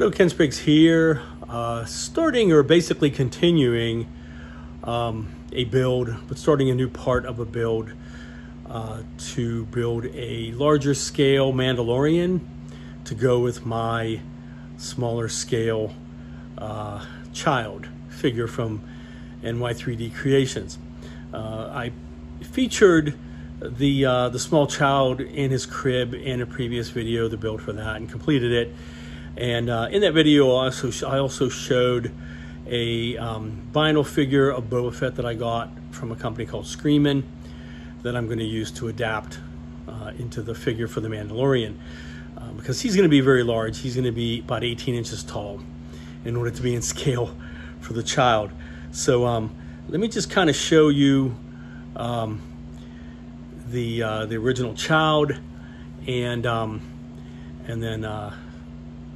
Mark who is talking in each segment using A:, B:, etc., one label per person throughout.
A: Hello, Ken Spriggs here. Uh, starting or basically continuing um, a build, but starting a new part of a build uh, to build a larger scale Mandalorian to go with my smaller scale uh, child figure from NY3D Creations. Uh, I featured the uh, the small child in his crib in a previous video, the build for that, and completed it. And uh, in that video, I also I also showed a um, vinyl figure of Boba Fett that I got from a company called Screamin' that I'm going to use to adapt uh, into the figure for the Mandalorian uh, because he's going to be very large. He's going to be about 18 inches tall in order to be in scale for the child. So um, let me just kind of show you um, the uh, the original child and um, and then uh,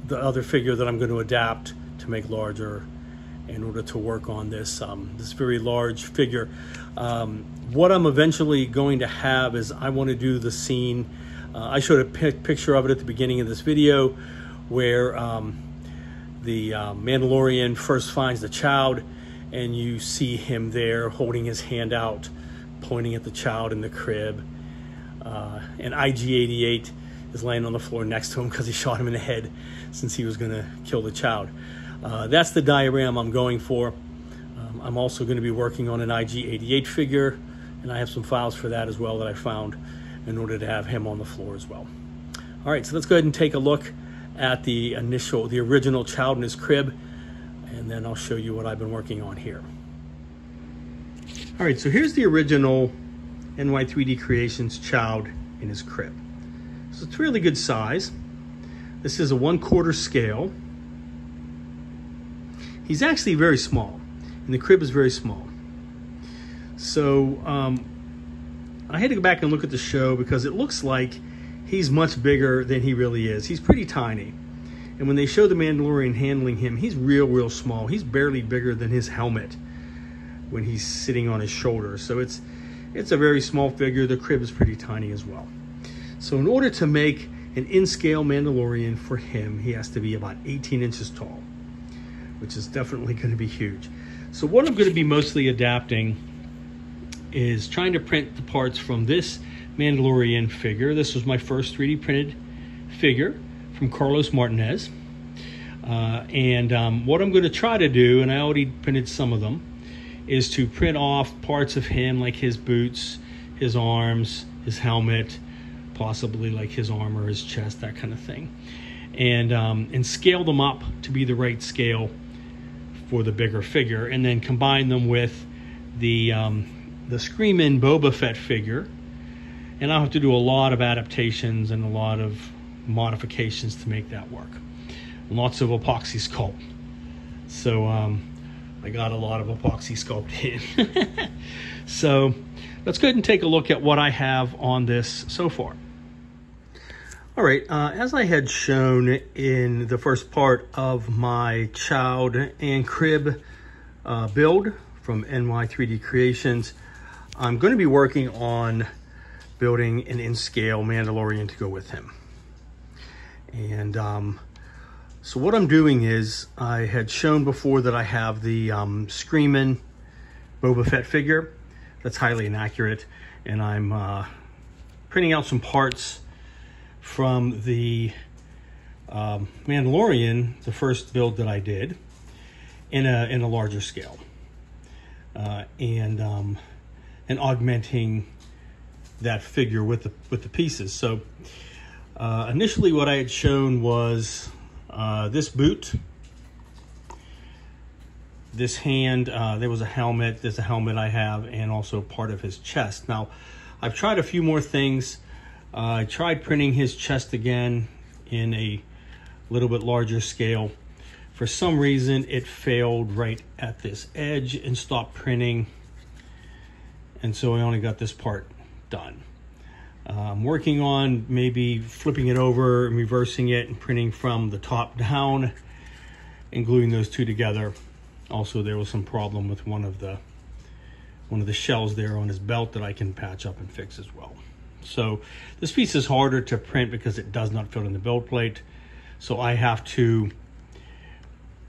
A: the other figure that I'm going to adapt to make larger in order to work on this um, this very large figure. Um, what I'm eventually going to have is I want to do the scene. Uh, I showed a picture of it at the beginning of this video where um, the uh, Mandalorian first finds the child and you see him there holding his hand out, pointing at the child in the crib. Uh, and IG-88 is laying on the floor next to him because he shot him in the head since he was going to kill the child. Uh, that's the diorama I'm going for. Um, I'm also going to be working on an IG-88 figure, and I have some files for that as well that I found in order to have him on the floor as well. All right, so let's go ahead and take a look at the initial, the original child in his crib, and then I'll show you what I've been working on here. All right, so here's the original NY3D Creations child in his crib. So it's really good size. This is a one quarter scale. He's actually very small, and the crib is very small. So um, I had to go back and look at the show because it looks like he's much bigger than he really is. He's pretty tiny. And when they show the Mandalorian handling him, he's real, real small. He's barely bigger than his helmet when he's sitting on his shoulder. So it's it's a very small figure. The crib is pretty tiny as well. So in order to make an in-scale Mandalorian for him, he has to be about 18 inches tall which is definitely going to be huge. So what I'm going to be mostly adapting is trying to print the parts from this Mandalorian figure. This was my first 3D printed figure from Carlos Martinez. Uh, and um, what I'm going to try to do, and I already printed some of them, is to print off parts of him like his boots, his arms, his helmet, possibly like his armor, his chest, that kind of thing. And, um, and scale them up to be the right scale for the bigger figure, and then combine them with the um, the Screamin' Boba Fett figure. And I'll have to do a lot of adaptations and a lot of modifications to make that work. Lots of epoxy sculpt. So um, I got a lot of epoxy sculpt in. so let's go ahead and take a look at what I have on this so far. All right, uh, as I had shown in the first part of my child and crib uh, build from NY3D Creations, I'm going to be working on building an in-scale Mandalorian to go with him. And um, so what I'm doing is, I had shown before that I have the um, Boba Fett figure. That's highly inaccurate. And I'm uh, printing out some parts from the um, Mandalorian, the first build that I did, in a in a larger scale, uh, and um, and augmenting that figure with the with the pieces. So uh, initially, what I had shown was uh, this boot, this hand. Uh, there was a helmet. There's a helmet I have, and also part of his chest. Now, I've tried a few more things uh, I tried printing his chest again in a little bit larger scale. For some reason, it failed right at this edge and stopped printing. And so I only got this part done. Uh, I'm working on maybe flipping it over and reversing it and printing from the top down and gluing those two together. Also, there was some problem with one of the one of the shells there on his belt that I can patch up and fix as well. So this piece is harder to print because it does not fit in the build plate. So I have to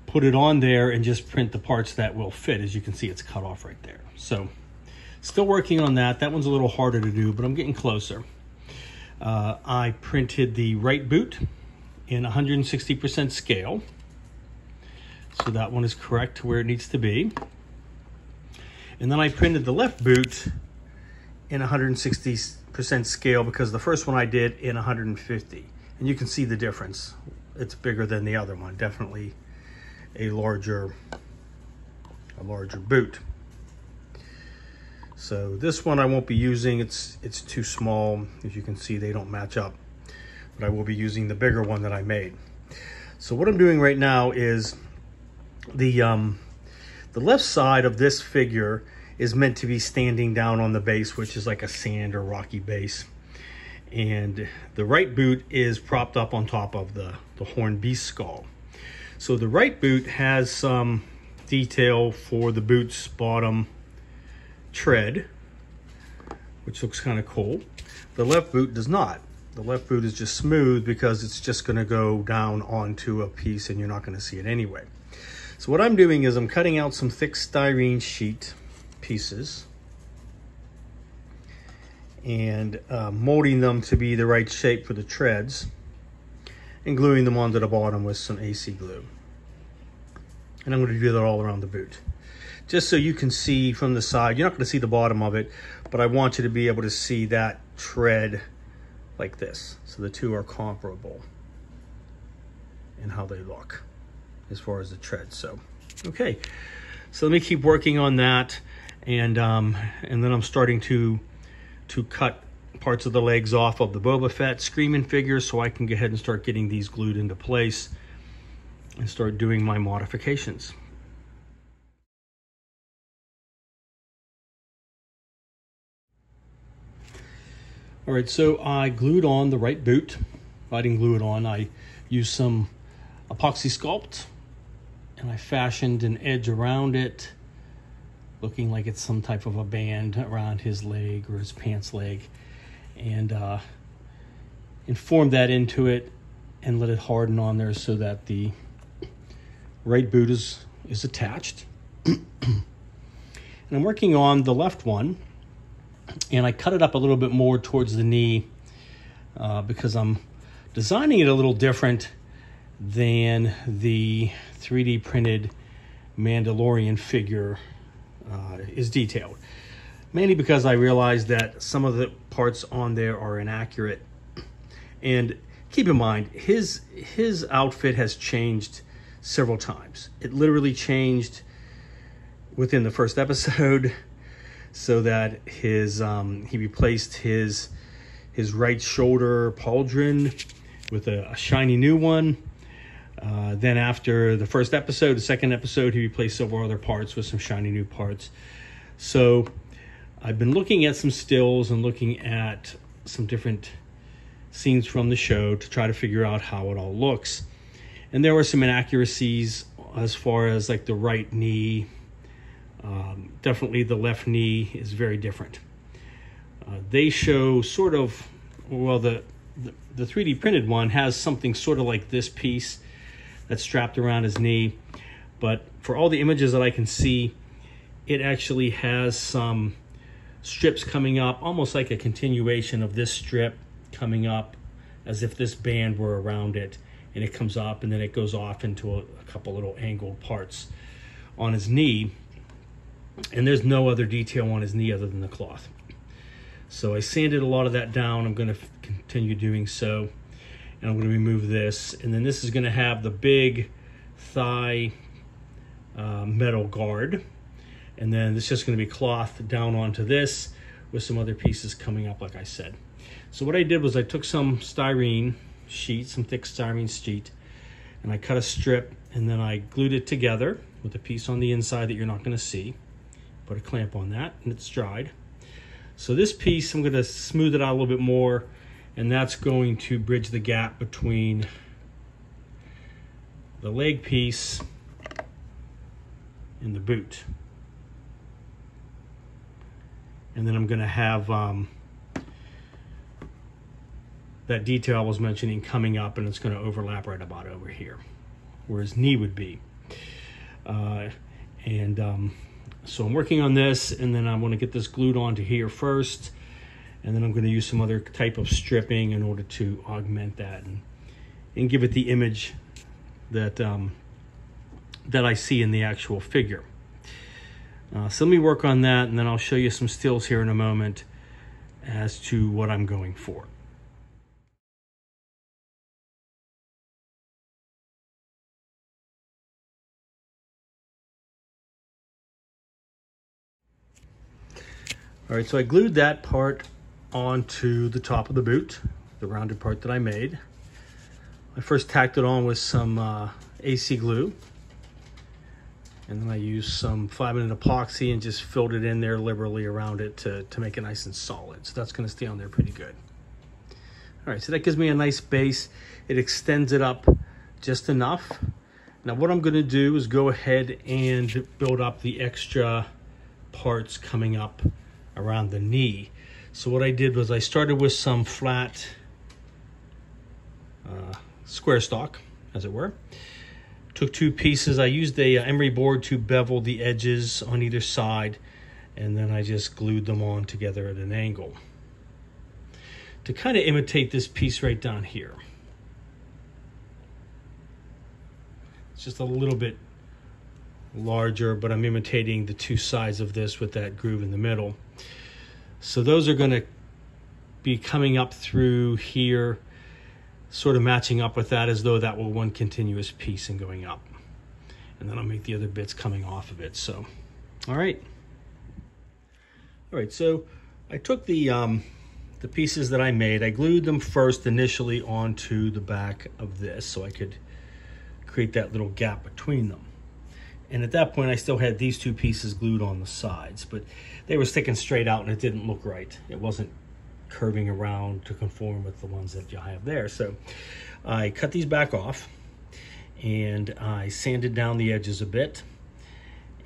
A: put it on there and just print the parts that will fit. As you can see, it's cut off right there. So still working on that. That one's a little harder to do, but I'm getting closer. Uh, I printed the right boot in 160% scale. So that one is correct to where it needs to be. And then I printed the left boot in 160% scale because the first one I did in 150. And you can see the difference. It's bigger than the other one. Definitely a larger, a larger boot. So this one I won't be using. It's, it's too small. As you can see, they don't match up. But I will be using the bigger one that I made. So what I'm doing right now is the, um, the left side of this figure is meant to be standing down on the base, which is like a sand or rocky base. And the right boot is propped up on top of the, the horned beast skull. So the right boot has some detail for the boot's bottom tread, which looks kind of cool. The left boot does not. The left boot is just smooth because it's just going to go down onto a piece and you're not going to see it anyway. So what I'm doing is I'm cutting out some thick styrene sheet pieces and uh, molding them to be the right shape for the treads and gluing them onto the bottom with some AC glue. And I'm going to do that all around the boot just so you can see from the side. You're not going to see the bottom of it, but I want you to be able to see that tread like this. So the two are comparable in how they look as far as the tread. So, okay. So let me keep working on that. And, um, and then I'm starting to, to cut parts of the legs off of the Boba Fett Screamin' figures so I can go ahead and start getting these glued into place and start doing my modifications. All right, so I glued on the right boot. I didn't glue it on. I used some epoxy sculpt and I fashioned an edge around it, looking like it's some type of a band around his leg or his pants leg, and uh, informed that into it and let it harden on there so that the right boot is, is attached. and I'm working on the left one and I cut it up a little bit more towards the knee uh, because I'm designing it a little different than the 3D printed Mandalorian figure uh, is detailed. Mainly because I realized that some of the parts on there are inaccurate. And keep in mind, his, his outfit has changed several times. It literally changed within the first episode so that his um, he replaced his his right shoulder pauldron with a, a shiny new one. Uh, then after the first episode, the second episode, he replaced several other parts with some shiny new parts. So I've been looking at some stills and looking at some different scenes from the show to try to figure out how it all looks. And there were some inaccuracies as far as like the right knee um, definitely the left knee is very different. Uh, they show sort of, well, the, the, the 3D printed one has something sort of like this piece that's strapped around his knee. But for all the images that I can see, it actually has some strips coming up, almost like a continuation of this strip coming up as if this band were around it and it comes up and then it goes off into a, a couple little angled parts on his knee and there's no other detail on his knee other than the cloth. So I sanded a lot of that down. I'm going to continue doing so. And I'm going to remove this. And then this is going to have the big thigh uh, metal guard. And then it's just going to be cloth down onto this with some other pieces coming up, like I said. So what I did was I took some styrene sheet, some thick styrene sheet, and I cut a strip and then I glued it together with a piece on the inside that you're not going to see. Put a clamp on that and it's dried. So this piece, I'm gonna smooth it out a little bit more and that's going to bridge the gap between the leg piece and the boot. And then I'm gonna have um, that detail I was mentioning coming up and it's gonna overlap right about over here, where his knee would be. Uh, and um, so I'm working on this and then I'm gonna get this glued onto here first. And then I'm gonna use some other type of stripping in order to augment that and, and give it the image that, um, that I see in the actual figure. Uh, so let me work on that and then I'll show you some stills here in a moment as to what I'm going for. All right, so I glued that part onto the top of the boot, the rounded part that I made. I first tacked it on with some uh, AC glue. And then I used some 5-minute epoxy and just filled it in there liberally around it to, to make it nice and solid. So that's gonna stay on there pretty good. All right, so that gives me a nice base. It extends it up just enough. Now what I'm gonna do is go ahead and build up the extra parts coming up around the knee. So what I did was I started with some flat uh, square stock, as it were. Took two pieces. I used a uh, emery board to bevel the edges on either side, and then I just glued them on together at an angle. To kind of imitate this piece right down here. It's just a little bit larger, but I'm imitating the two sides of this with that groove in the middle. So those are going to be coming up through here, sort of matching up with that as though that were one continuous piece and going up. And then I'll make the other bits coming off of it. So, all right. All right, so I took the, um, the pieces that I made, I glued them first initially onto the back of this so I could create that little gap between them. And at that point, I still had these two pieces glued on the sides, but they were sticking straight out and it didn't look right. It wasn't curving around to conform with the ones that you have there. So I cut these back off and I sanded down the edges a bit.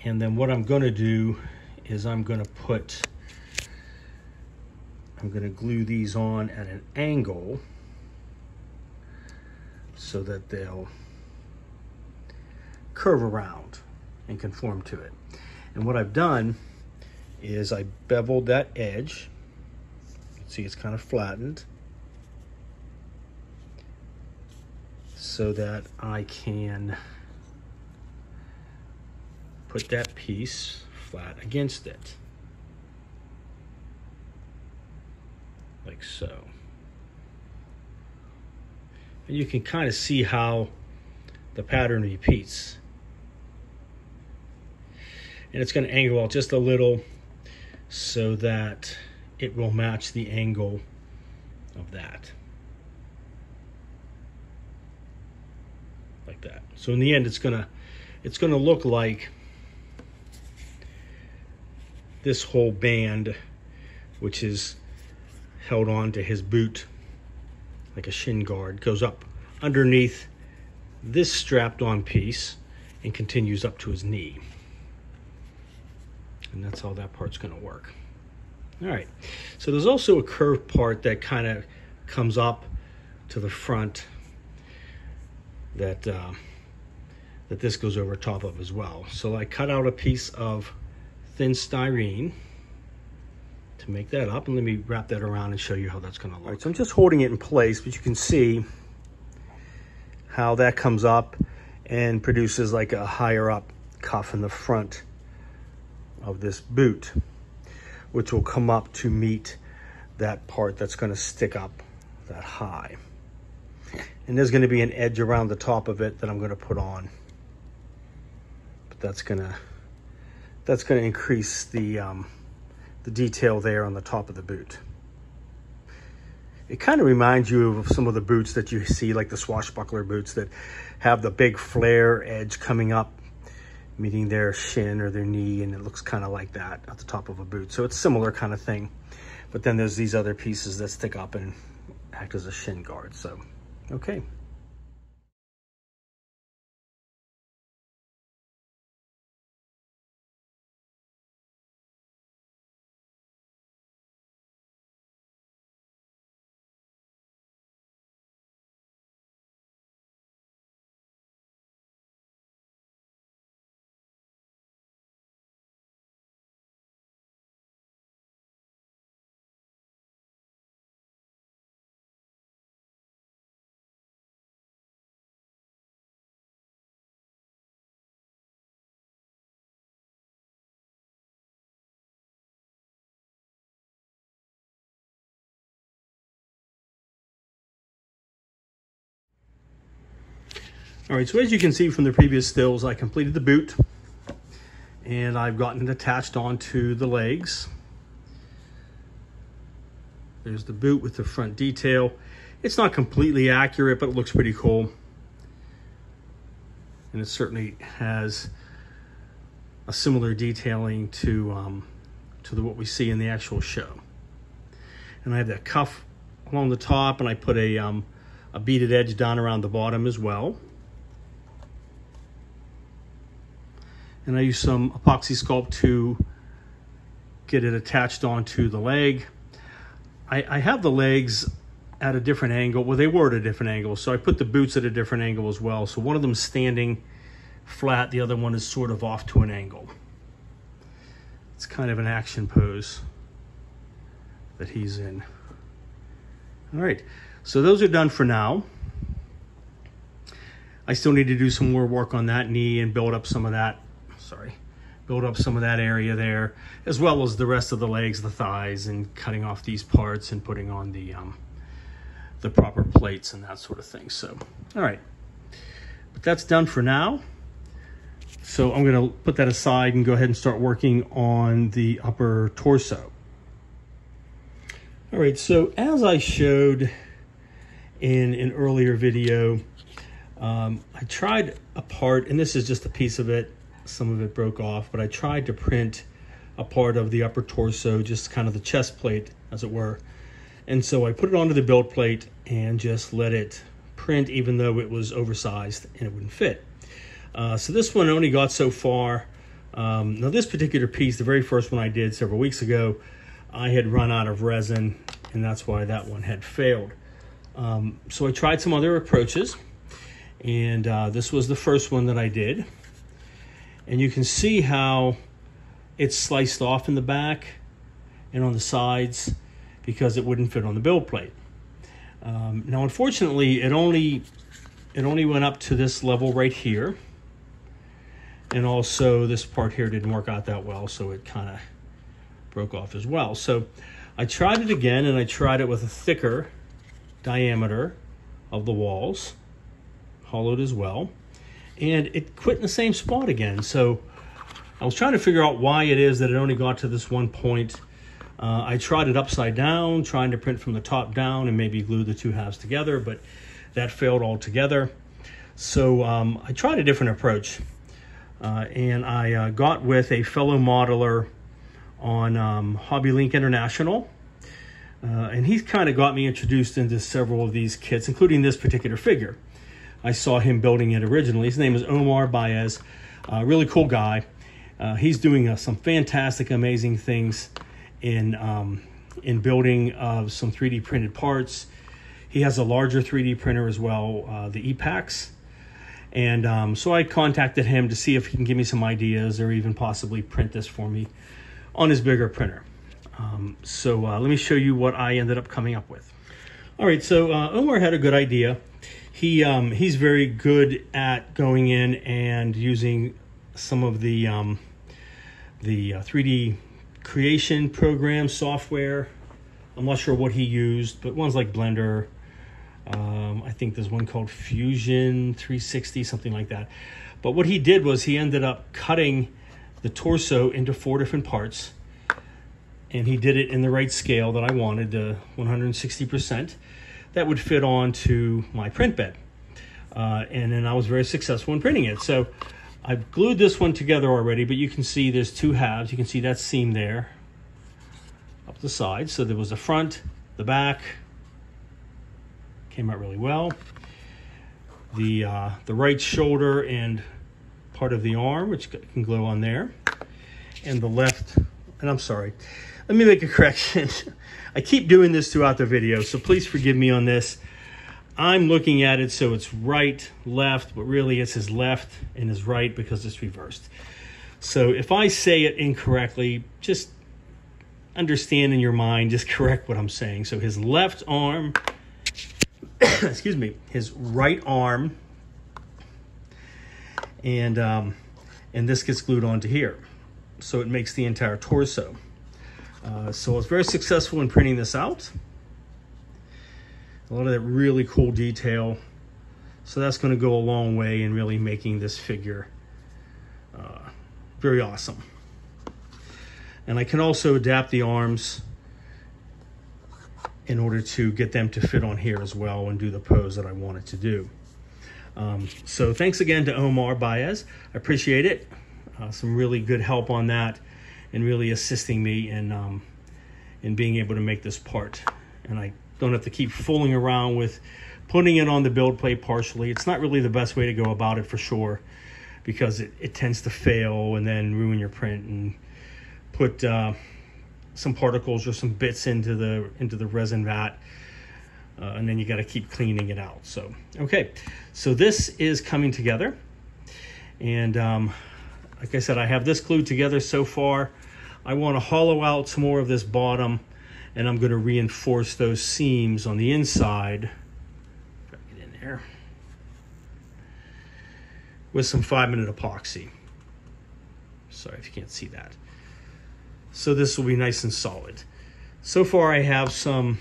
A: And then what I'm gonna do is I'm gonna put, I'm gonna glue these on at an angle so that they'll curve around and conform to it. And what I've done is I beveled that edge. See, it's kind of flattened. So that I can put that piece flat against it. Like so. And you can kind of see how the pattern repeats and it's going to angle out just a little so that it will match the angle of that. Like that. So in the end it's gonna it's gonna look like this whole band which is held on to his boot like a shin guard goes up underneath this strapped on piece and continues up to his knee and that's how that part's going to work. All right, so there's also a curved part that kind of comes up to the front that uh, that this goes over top of as well. So I cut out a piece of thin styrene to make that up and let me wrap that around and show you how that's going to look. Right, so I'm just holding it in place, but you can see how that comes up and produces like a higher up cuff in the front of this boot, which will come up to meet that part that's gonna stick up that high. And there's gonna be an edge around the top of it that I'm gonna put on. But that's gonna, that's gonna increase the, um, the detail there on the top of the boot. It kind of reminds you of some of the boots that you see, like the swashbuckler boots that have the big flare edge coming up meeting their shin or their knee and it looks kind of like that at the top of a boot. So it's similar kind of thing. But then there's these other pieces that stick up and act as a shin guard. So, okay. All right, so as you can see from the previous stills, I completed the boot and I've gotten it attached onto the legs. There's the boot with the front detail. It's not completely accurate, but it looks pretty cool. And it certainly has a similar detailing to, um, to the, what we see in the actual show. And I have that cuff along the top and I put a, um, a beaded edge down around the bottom as well. And I use some epoxy sculpt to get it attached onto the leg. I, I have the legs at a different angle. Well, they were at a different angle. So I put the boots at a different angle as well. So one of them standing flat, the other one is sort of off to an angle. It's kind of an action pose that he's in. All right, so those are done for now. I still need to do some more work on that knee and build up some of that, sorry, build up some of that area there, as well as the rest of the legs, the thighs, and cutting off these parts and putting on the, um, the proper plates and that sort of thing. So, all right, but that's done for now. So I'm gonna put that aside and go ahead and start working on the upper torso. All right, so as I showed in an earlier video, um, I tried a part, and this is just a piece of it, some of it broke off, but I tried to print a part of the upper torso, just kind of the chest plate, as it were. And so I put it onto the build plate and just let it print even though it was oversized and it wouldn't fit. Uh, so this one only got so far. Um, now this particular piece, the very first one I did several weeks ago, I had run out of resin and that's why that one had failed. Um, so I tried some other approaches and uh, this was the first one that I did. And you can see how it's sliced off in the back and on the sides because it wouldn't fit on the build plate. Um, now, unfortunately, it only it only went up to this level right here. And also this part here didn't work out that well, so it kind of broke off as well. So I tried it again and I tried it with a thicker diameter of the walls, hollowed as well. And it quit in the same spot again. So I was trying to figure out why it is that it only got to this one point uh, I tried it upside down, trying to print from the top down and maybe glue the two halves together, but that failed altogether. So um, I tried a different approach, uh, and I uh, got with a fellow modeler on um, HobbyLink International. Uh, and he's kind of got me introduced into several of these kits, including this particular figure. I saw him building it originally. His name is Omar Baez, a really cool guy. Uh, he's doing uh, some fantastic, amazing things in um, in building uh, some 3D printed parts. He has a larger 3D printer as well, uh, the EPAX. And um, so I contacted him to see if he can give me some ideas or even possibly print this for me on his bigger printer. Um, so uh, let me show you what I ended up coming up with. All right, so uh, Omar had a good idea. He um, he's very good at going in and using some of the um, the 3D uh, creation program software. I'm not sure what he used, but ones like Blender. Um, I think there's one called Fusion 360, something like that. But what he did was he ended up cutting the torso into four different parts. And he did it in the right scale that I wanted, the 160%. That would fit onto my print bed. Uh, and then I was very successful in printing it. So I've glued this one together already, but you can see there's two halves. You can see that seam there up the side. So there was the front, the back, came out really well. The, uh, the right shoulder and part of the arm, which can glue on there. And the left, and I'm sorry, let me make a correction. I keep doing this throughout the video, so please forgive me on this. I'm looking at it so it's right, left, but really it's his left and his right because it's reversed. So if I say it incorrectly, just understand in your mind, just correct what I'm saying. So his left arm, excuse me, his right arm, and um, and this gets glued onto here. So it makes the entire torso. Uh, so I was very successful in printing this out a lot of that really cool detail So that's going to go a long way in really making this figure uh, very awesome. And I can also adapt the arms in order to get them to fit on here as well and do the pose that I wanted to do. Um, so thanks again to Omar Baez. I appreciate it. Uh, some really good help on that and really assisting me in, um, in being able to make this part. And I don't have to keep fooling around with putting it on the build plate partially. It's not really the best way to go about it for sure because it, it tends to fail and then ruin your print and put uh, some particles or some bits into the into the resin vat. Uh, and then you got to keep cleaning it out. So, okay, so this is coming together. And um, like I said, I have this glued together so far. I want to hollow out some more of this bottom and I'm going to reinforce those seams on the inside. Get in there with some five minute epoxy. Sorry if you can't see that so this will be nice and solid. So far I have some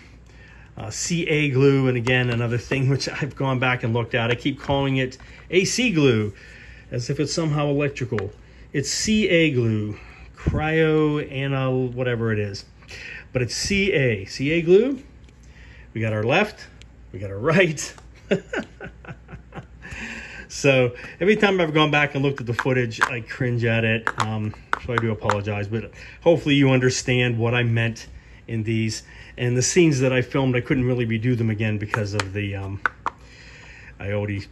A: uh, CA glue, and again, another thing which I've gone back and looked at. I keep calling it AC glue, as if it's somehow electrical. It's CA glue, cryo anal, whatever it is. But it's CA, CA glue. We got our left, we got our right. so every time I've gone back and looked at the footage, I cringe at it. Um, so I do apologize, but hopefully you understand what I meant in these. And the scenes that I filmed, I couldn't really redo them again because of the, um, I already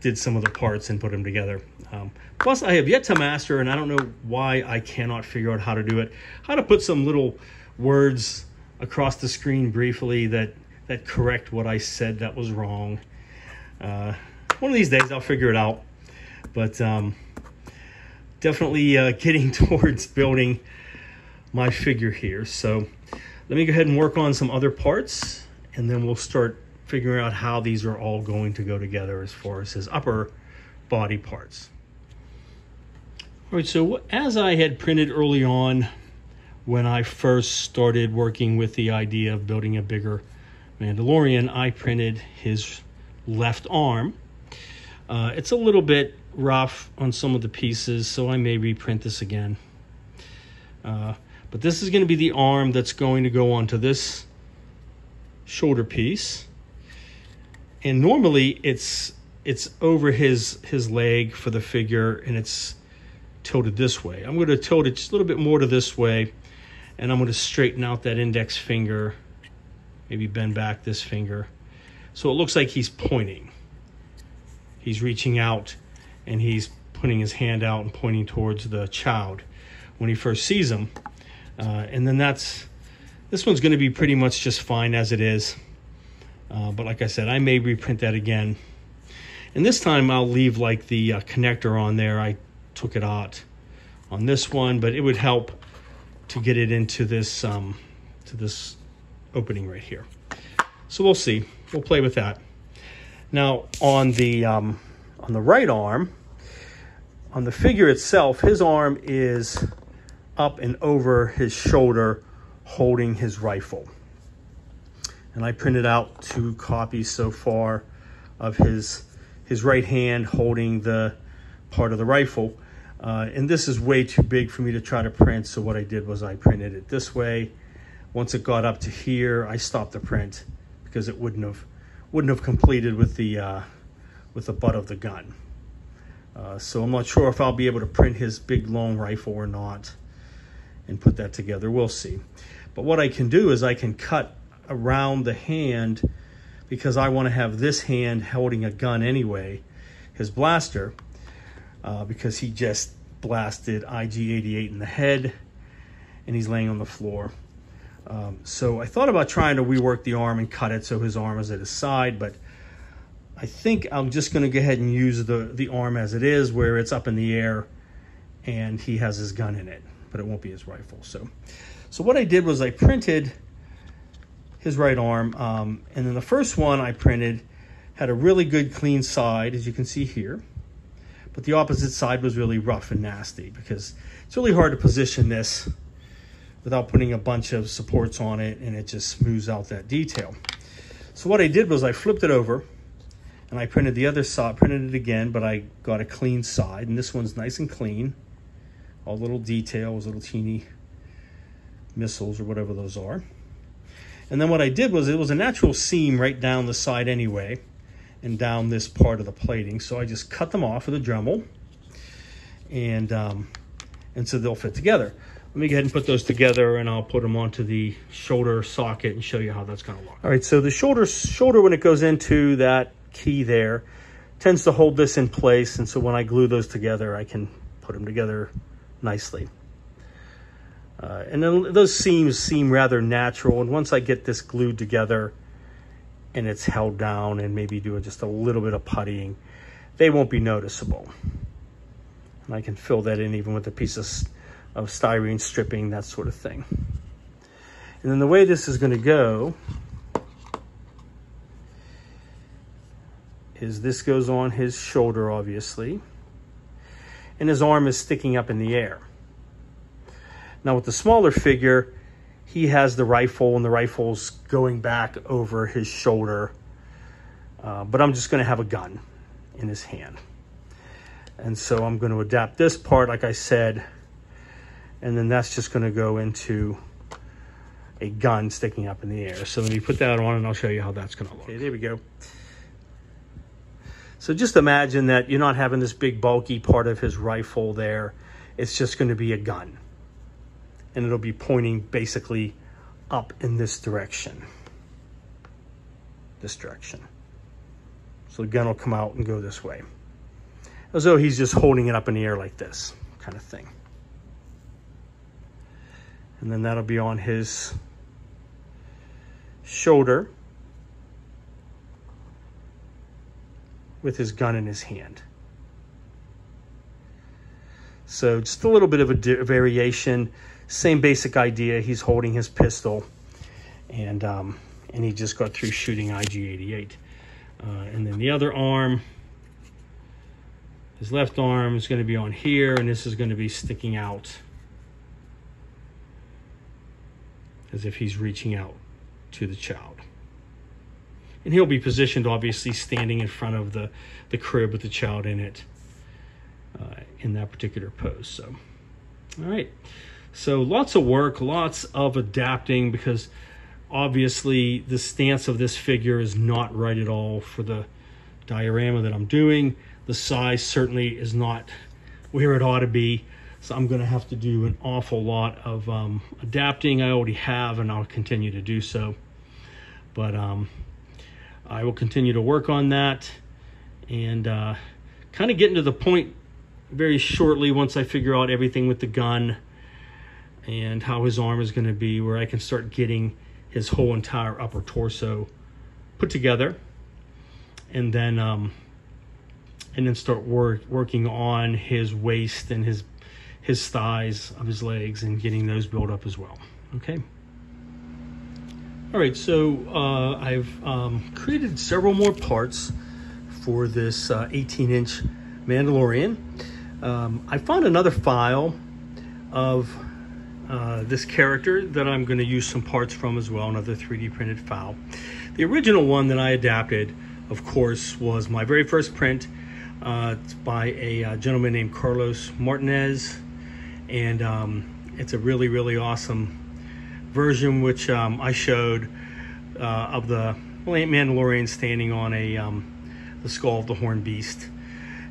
A: did some of the parts and put them together. Um, plus, I have yet to master, and I don't know why I cannot figure out how to do it, how to put some little words across the screen briefly that, that correct what I said that was wrong. Uh, one of these days I'll figure it out. But um, definitely uh, getting towards building my figure here. So let me go ahead and work on some other parts and then we'll start figuring out how these are all going to go together as far as his upper body parts. All right, so as I had printed early on when I first started working with the idea of building a bigger Mandalorian, I printed his left arm. Uh, it's a little bit rough on some of the pieces, so I may reprint this again. Uh, but this is going to be the arm that's going to go onto this shoulder piece. And normally it's it's over his his leg for the figure and it's tilted this way. I'm going to tilt it just a little bit more to this way and I'm going to straighten out that index finger, maybe bend back this finger. So it looks like he's pointing. He's reaching out and he's putting his hand out and pointing towards the child when he first sees him. Uh, and then that's this one's going to be pretty much just fine as it is. Uh, but like I said, I may reprint that again. And this time I'll leave like the uh, connector on there. I took it out on this one, but it would help to get it into this um, to this opening right here. So we'll see. We'll play with that. Now on the um, on the right arm, on the figure itself, his arm is up and over his shoulder holding his rifle. And I printed out two copies so far of his, his right hand holding the part of the rifle. Uh, and this is way too big for me to try to print. So what I did was I printed it this way. Once it got up to here, I stopped the print because it wouldn't have wouldn't have completed with the uh, with the butt of the gun. Uh, so I'm not sure if I'll be able to print his big long rifle or not and put that together. We'll see. But what I can do is I can cut around the hand because I want to have this hand holding a gun anyway, his blaster, uh, because he just blasted IG-88 in the head and he's laying on the floor. Um, so I thought about trying to rework the arm and cut it so his arm is at his side, but I think I'm just going to go ahead and use the, the arm as it is, where it's up in the air and he has his gun in it, but it won't be his rifle. So, so what I did was I printed his right arm, um, and then the first one I printed had a really good clean side, as you can see here, but the opposite side was really rough and nasty because it's really hard to position this without putting a bunch of supports on it, and it just smooths out that detail. So what I did was I flipped it over, And I printed the other side, printed it again, but I got a clean side. And this one's nice and clean. All little details, little teeny missiles or whatever those are. And then what I did was it was a natural seam right down the side anyway and down this part of the plating. So I just cut them off with a Dremel and, um, and so they'll fit together. Let me go ahead and put those together and I'll put them onto the shoulder socket and show you how that's gonna look. All right, so the shoulder, shoulder when it goes into that key there, tends to hold this in place. And so when I glue those together, I can put them together nicely. Uh, and then those seams seem rather natural. And once I get this glued together and it's held down and maybe doing just a little bit of puttying, they won't be noticeable. And I can fill that in even with a piece of of styrene stripping, that sort of thing. And then the way this is going to go is this goes on his shoulder, obviously, and his arm is sticking up in the air. Now with the smaller figure, he has the rifle and the rifle's going back over his shoulder, uh, but I'm just going to have a gun in his hand. And so I'm going to adapt this part, like I said, and then that's just going to go into a gun sticking up in the air. So let me put that on and I'll show you how that's going to look. Okay, there we go. So just imagine that you're not having this big bulky part of his rifle there. It's just going to be a gun. And it'll be pointing basically up in this direction. This direction. So the gun will come out and go this way. As though he's just holding it up in the air like this kind of thing and then that'll be on his shoulder with his gun in his hand. So just a little bit of a variation, same basic idea. He's holding his pistol and, um, and he just got through shooting IG-88. Uh, and then the other arm, his left arm is going to be on here and this is going to be sticking out as if he's reaching out to the child. And he'll be positioned, obviously, standing in front of the, the crib with the child in it uh, in that particular pose. So, all right. So lots of work, lots of adapting because obviously the stance of this figure is not right at all for the diorama that I'm doing. The size certainly is not where it ought to be. So I'm going to have to do an awful lot of um, adapting. I already have, and I'll continue to do so. But um, I will continue to work on that and uh, kind of getting to the point very shortly once I figure out everything with the gun and how his arm is going to be, where I can start getting his whole entire upper torso put together. And then um, and then start work, working on his waist and his his thighs of his legs and getting those built up as well. Okay. All right, so uh, I've um, created several more parts for this uh, 18 inch Mandalorian. Um, I found another file of uh, this character that I'm going to use some parts from as well, another 3D printed file. The original one that I adapted, of course, was my very first print. Uh, it's by a uh, gentleman named Carlos Martinez and um, it's a really really awesome version which um, I showed uh, of the Mandalorian standing on a um, the skull of the horned beast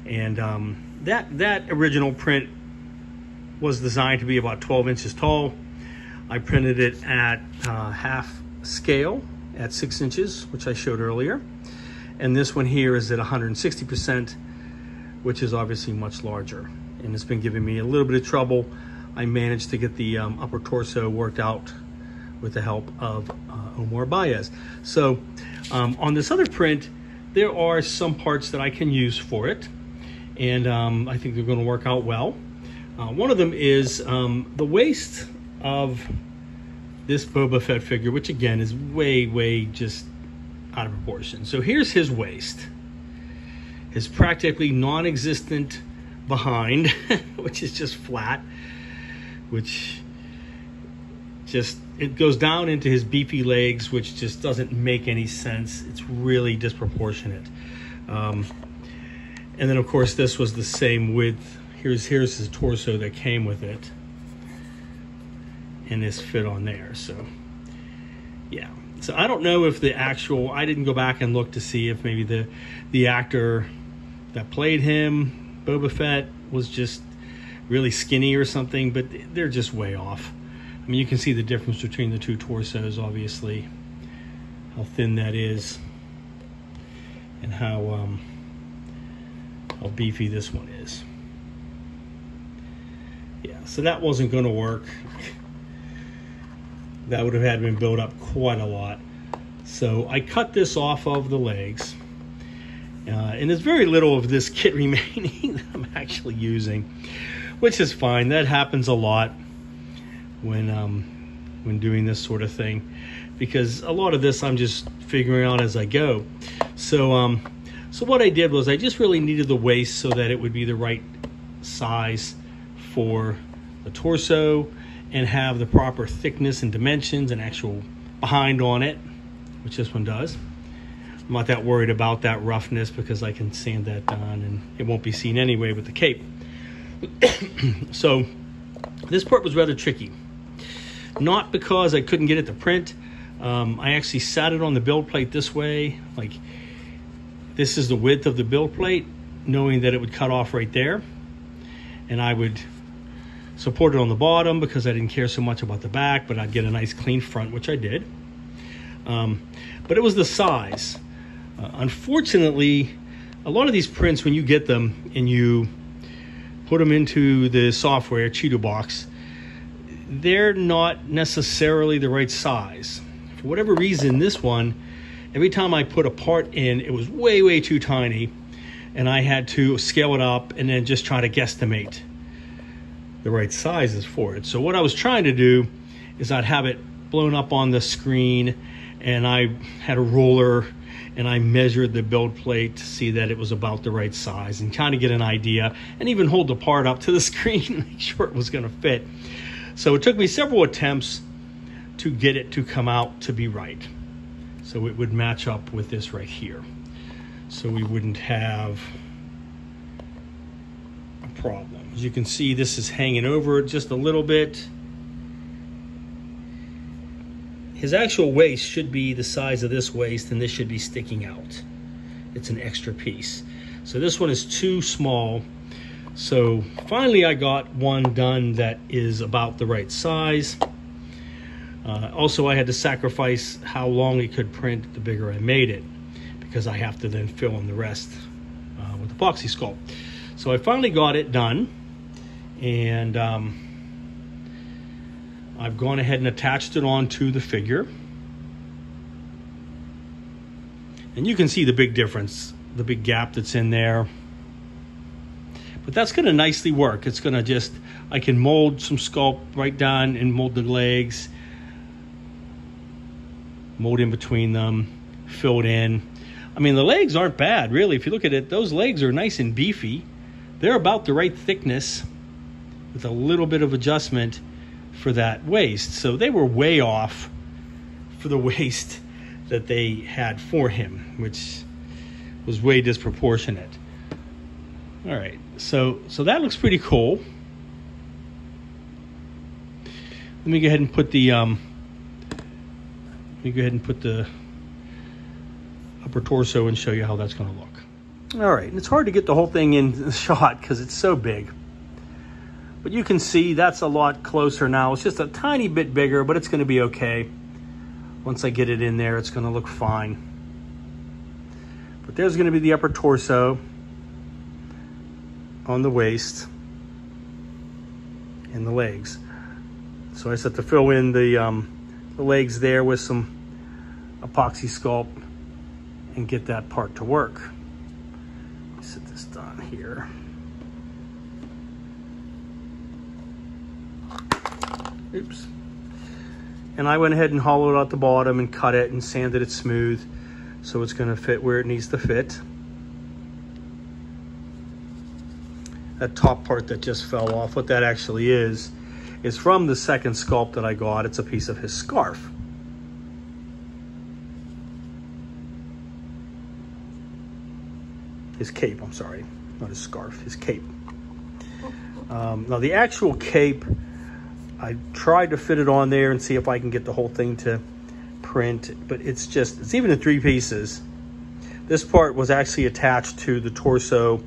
A: and um, that that original print was designed to be about 12 inches tall I printed it at uh, half scale at six inches which I showed earlier and this one here is at 160 percent which is obviously much larger and it's been giving me a little bit of trouble. I managed to get the um, upper torso worked out with the help of uh, Omar Baez. So um, on this other print, there are some parts that I can use for it, and um, I think they're going to work out well. Uh, one of them is um, the waist of this Boba Fett figure, which again is way, way just out of proportion. So here's his waist. His practically non-existent behind, which is just flat, which just it goes down into his beefy legs, which just doesn't make any sense. It's really disproportionate. Um, and then of course this was the same width. Here's here's his torso that came with it. And this fit on there. So yeah. So I don't know if the actual I didn't go back and look to see if maybe the the actor that played him, Boba Fett, was just really skinny or something, but they're just way off. I mean, you can see the difference between the two torsos, obviously, how thin that is, and how um, how beefy this one is. Yeah, so that wasn't going to work. that would have had been built up quite a lot. So I cut this off of the legs. Uh, and there's very little of this kit remaining that I'm actually using, which is fine. That happens a lot when um, when doing this sort of thing, because a lot of this I'm just figuring out as I go. So um, so what I did was I just really needed the waist so that it would be the right size for the torso and have the proper thickness and dimensions and actual behind on it, which this one does. I'm not that worried about that roughness because I can sand that down and it won't be seen anyway with the cape. so this part was rather tricky. Not because I couldn't get it to print. Um, I actually sat it on the build plate this way. Like this is the width of the build plate, knowing that it would cut off right there. And I would support it on the bottom because I didn't care so much about the back, but I'd get a nice clean front, which I did. Um, but it was the size. Uh, unfortunately, a lot of these prints, when you get them and you put them into the software, Chitubox, they're not necessarily the right size. For whatever reason, this one, every time I put a part in, it was way, way too tiny. And I had to scale it up and then just try to guesstimate the right sizes for it. So what I was trying to do is I'd have it blown up on the screen and I had a ruler and I measured the build plate to see that it was about the right size and kind of get an idea and even hold the part up to the screen and make sure it was going to fit. So it took me several attempts to get it to come out to be right. So it would match up with this right here. So we wouldn't have a problem. As you can see, this is hanging over just a little bit. His actual waist should be the size of this waist and this should be sticking out. It's an extra piece. So this one is too small. So finally I got one done that is about the right size. Uh, also I had to sacrifice how long it could print the bigger I made it because I have to then fill in the rest uh, with epoxy sculpt. So I finally got it done and um, I've gone ahead and attached it onto the figure. And you can see the big difference, the big gap that's in there. But that's going to nicely work. It's going to just, I can mold some sculpt right down and mold the legs, mold in between them, fill it in. I mean, the legs aren't bad, really. If you look at it, those legs are nice and beefy. They're about the right thickness with a little bit of adjustment for that waist. So they were way off for the waist that they had for him, which was way disproportionate. All right, so so that looks pretty cool. Let me go ahead and put the um, let me go ahead and put the upper torso and show you how that's going to look. All right, and it's hard to get the whole thing in the shot because it's so big. But you can see that's a lot closer now. It's just a tiny bit bigger, but it's going to be okay. Once I get it in there, it's going to look fine. But there's going to be the upper torso on the waist and the legs. So I just have to fill in the, um, the legs there with some epoxy sculpt and get that part to work. Set this down here. Oops. And I went ahead and hollowed out the bottom and cut it and sanded it smooth so it's going to fit where it needs to fit. That top part that just fell off, what that actually is, is from the second sculpt that I got. It's a piece of his scarf. his cape, I'm sorry, not his scarf, his cape. Um, now the actual cape, I tried to fit it on there and see if I can get the whole thing to print, but it's just, it's even in three pieces. This part was actually attached to the torso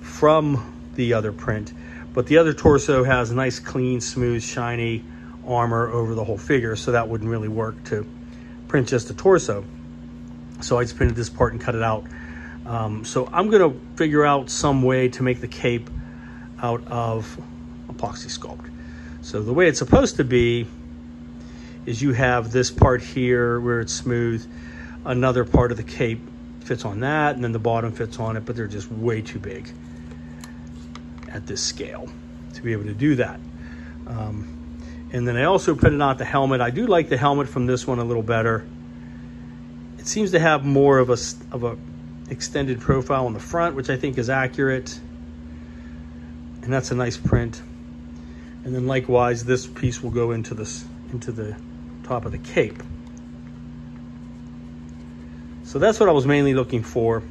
A: from the other print, but the other torso has nice, clean, smooth, shiny armor over the whole figure, so that wouldn't really work to print just the torso. So I just printed this part and cut it out. Um, so I'm gonna figure out some way to make the cape out of epoxy sculpt. So the way it's supposed to be is you have this part here where it's smooth, another part of the cape fits on that, and then the bottom fits on it, but they're just way too big at this scale to be able to do that. Um, and then I also printed out the helmet. I do like the helmet from this one a little better. It seems to have more of a, of a extended profile on the front, which I think is accurate. And that's a nice print. And then likewise, this piece will go into this into the top of the cape. So that's what I was mainly looking for.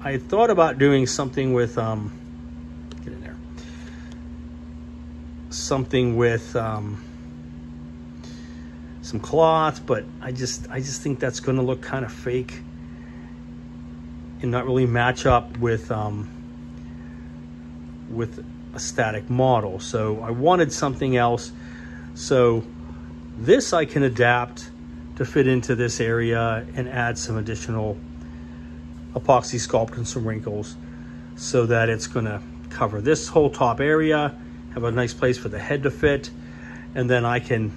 A: I thought about doing something with, um, get in there, something with um, some cloth, but I just, I just think that's going to look kind of fake and not really match up with, um, with a static model. So I wanted something else. So this I can adapt to fit into this area and add some additional epoxy sculpt and some wrinkles so that it's gonna cover this whole top area, have a nice place for the head to fit, and then I can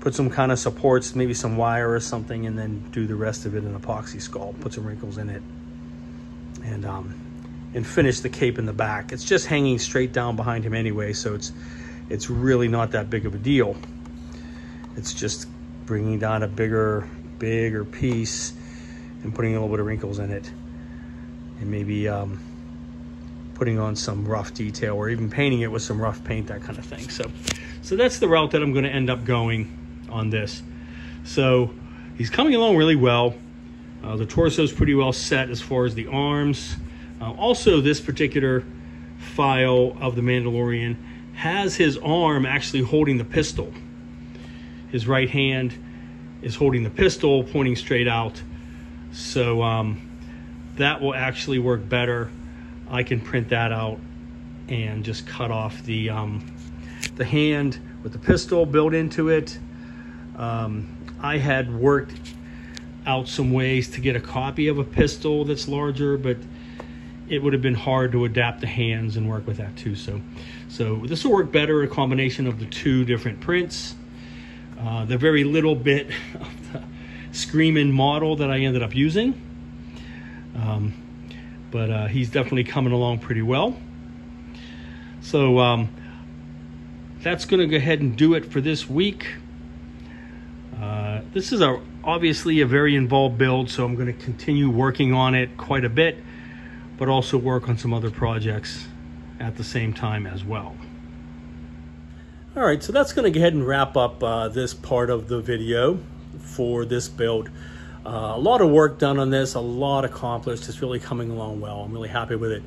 A: put some kind of supports, maybe some wire or something, and then do the rest of it in epoxy sculpt, put some wrinkles in it, and um, and finish the cape in the back. It's just hanging straight down behind him anyway, so it's it's really not that big of a deal. It's just bringing down a bigger, bigger piece and putting a little bit of wrinkles in it and maybe um, putting on some rough detail or even painting it with some rough paint, that kind of thing. So, so that's the route that I'm going to end up going on this. So he's coming along really well. Uh, the torso is pretty well set as far as the arms. Uh, also, this particular file of the Mandalorian has his arm actually holding the pistol. His right hand is holding the pistol, pointing straight out. So um, that will actually work better. I can print that out and just cut off the um, the hand with the pistol built into it. Um, I had worked out some ways to get a copy of a pistol that's larger, but it would have been hard to adapt the hands and work with that too. So, so this will work better a combination of the two different prints. Uh, the very little bit of the Screamin' model that I ended up using. Um, but uh, he's definitely coming along pretty well. So um, that's going to go ahead and do it for this week. Uh, this is a, obviously a very involved build, so I'm going to continue working on it quite a bit, but also work on some other projects at the same time as well. All right, so that's going to go ahead and wrap up uh, this part of the video for this build. Uh, a lot of work done on this, a lot accomplished. It's really coming along well. I'm really happy with it.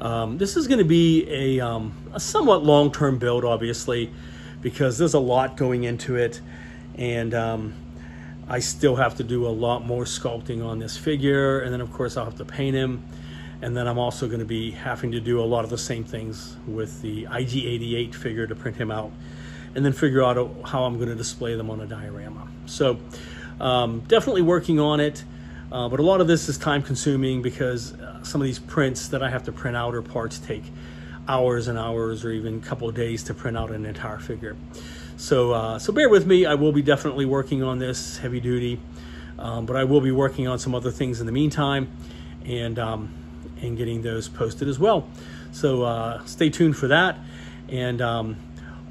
A: Um, this is going to be a, um, a somewhat long-term build, obviously, because there's a lot going into it, and um, I still have to do a lot more sculpting on this figure, and then of course I'll have to paint him, and then I'm also going to be having to do a lot of the same things with the IG-88 figure to print him out and then figure out how I'm going to display them on a diorama. So um, definitely working on it, uh, but a lot of this is time consuming because uh, some of these prints that I have to print out or parts take hours and hours or even a couple days to print out an entire figure. So, uh, so bear with me. I will be definitely working on this heavy duty, um, but I will be working on some other things in the meantime and, um, and getting those posted as well. So uh, stay tuned for that. And um,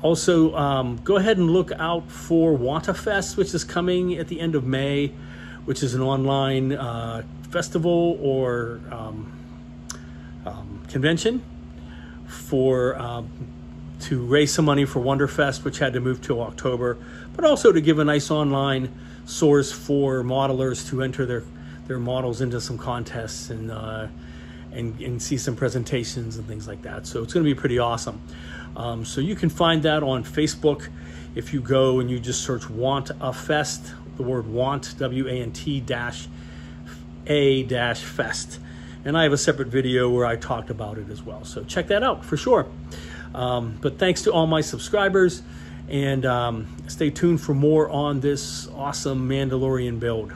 A: also, um, go ahead and look out for Want-A-Fest, which is coming at the end of May, which is an online uh, festival or um, um, convention for um, to raise some money for Wonderfest, which had to move to October, but also to give a nice online source for modelers to enter their their models into some contests and uh, and, and see some presentations and things like that. So it's going to be pretty awesome. Um, so you can find that on Facebook if you go and you just search Want a Fest, the word Want, W A N T dash A dash Fest. And I have a separate video where I talked about it as well. So check that out for sure. Um, but thanks to all my subscribers and um, stay tuned for more on this awesome Mandalorian build.